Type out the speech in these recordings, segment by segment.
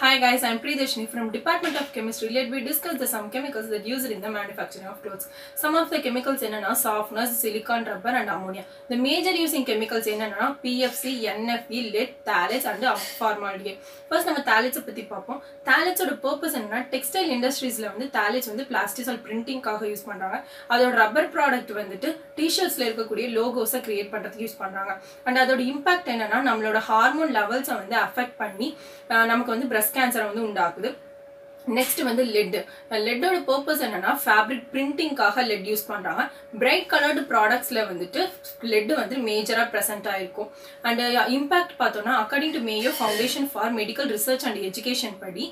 Hi guys, I'm Priyadashini from Department of Chemistry. Let me discuss the some chemicals that used in the manufacturing of clothes. Some of the chemicals என்னன்னா softeners, silicon, rubber and ammonia. The major using chemicals என்னன்னா PFC, NFE, lead, phthalates and formaldehyde. First நம்ம தாலிட்ஸை பற்றி பார்ப்போம் தாலிட்ஸோட purpose என்னன்னா textile இண்டஸ்ட்ரீஸில் வந்து தாலிட்ஸ் வந்து பிளாஸ்டிசல் பிரிண்டிங்காக use பண்ணுறாங்க அதோட ரப்பர் ப்ராடக்ட் வந்துட்டு டிஷர்ட்ஸில் இருக்கக்கூடிய லோகோஸை கிரியேட் பண்ணுறதுக்கு யூஸ் பண்ணுறாங்க அண்ட் அதோட இம்பாக்ட் என்னன்னா நம்மளோட ஹார்மோன் லெவல்ஸை வந்து அஃபெக்ட் பண்ணி நமக்கு வந்து பிரஸ்ட் கேன்சரை வந்து உண்டாக்குது. நெக்ஸ்ட் வந்து லெட் லெட்டோட பர்பஸ் என்னன்னா ஃபேப்ரிக் பிரிண்டிங்காக லெட் யூஸ் பண்றாங்க. பிரைட் கலர்டு ப்ராடக்ட்ஸ்ல வந்துட்டு லெட் வந்து மேஜரா ப்ரெசென்ட் ஆயிருக்கும். அண்ட் இம்பாக்ட் பார்த்தோம்னா according to Mayo Foundation for medical research and education படி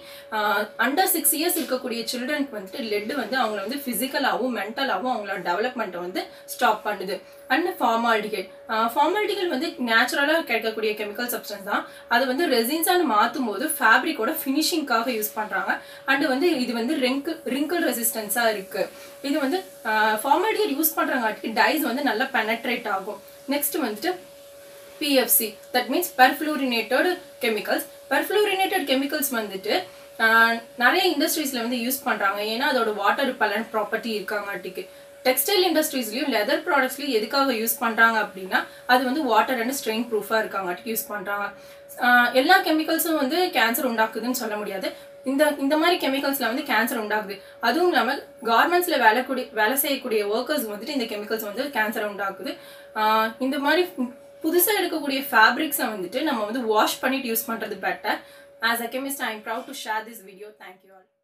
அண்டர் சிக்ஸ் இயர்ஸ் இருக்கக்கூடிய சில்ட்ரனுக்கு வந்துட்டு லெட் வந்து அவங்கள வந்து ஃபிசிக்கலாகவும் மென்டலாகவும் அவங்களோட டெவலப்மெண்ட்டை வந்து ஸ்டாப் பண்ணுது. அண்ட் ஃபார்மால்டிகேட் ஃபார்மால்டிகேட் வந்து நேச்சுரலாக கிடைக்கக்கூடிய கெமிக்கல் சப்ஸ்டன்ஸ் தான். அது வந்து ரெசின்ஸான மாற்றும் போது ஃபேப்ரிக்கோட ஃபினிஷிங்காக யூஸ் பண்ணுறாங்க அண்ட் வந்து இது வந்து ரிங்கிள் ரிங்கிள் ரெசிஸ்டன்ஸாக இருக்குது இது வந்து ஃபார்மாலிட்டியர் யூஸ் பண்ணுறங்காட்டிக்கு டைஸ் வந்து நல்லா பெனட்ரேட் ஆகும். நெக்ஸ்ட் வந்துட்டு PFC that means perfluorinated chemicals perfluorinated chemicals வந்துட்டு நிறைய இண்டஸ்ட்ரீஸில் வந்து யூஸ் பண்ணுறாங்க ஏன்னா அதோட வாட்டர் ரிப்பலண்ட் ப்ராப்பர்ட்டி இருக்காங்காட்டிக்கு. டெக்ஸ்டைல் இண்டஸ்ட்ரீஸ்லையும் லெதர் ப்ராடக்ட்ஸ்லையும் எதுக்காக யூஸ் பண்ணுறாங்க அப்படின்னா அது வந்து வாட்டர் அண்ட் ஸ்ட்ரெயின் ப்ரூஃபாக இருக்காங்காட்டிக்கு யூஸ் பண்ணுறாங்க எல்லா கெமிக்கல்ஸும் வந்து கேன்சர் உண்டாக்குதுன்னு சொல்ல முடியாது. இந்த இந்த மாதிரி கெமிக்கல்ஸில் வந்து கேன்சர் உண்டாகுது. அதுவும் இல்லாமல் கார்மெண்ட்ஸில் வேலை கூடிய வேலை செய்யக்கூடிய ஒர்க்கர்ஸ் வந்துட்டு இந்த கெமிக்கல்ஸ் வந்து கேன்சர் உண்டாக்குது. இந்த மாதிரி புதுசாக எடுக்கக்கூடிய ஃபேப்ரிக்ஸை வந்துட்டு நம்ம வந்து வாஷ் பண்ணிட்டு யூஸ் பண்ணுறது better As Akim is, I am proud to share this video. Thank you all.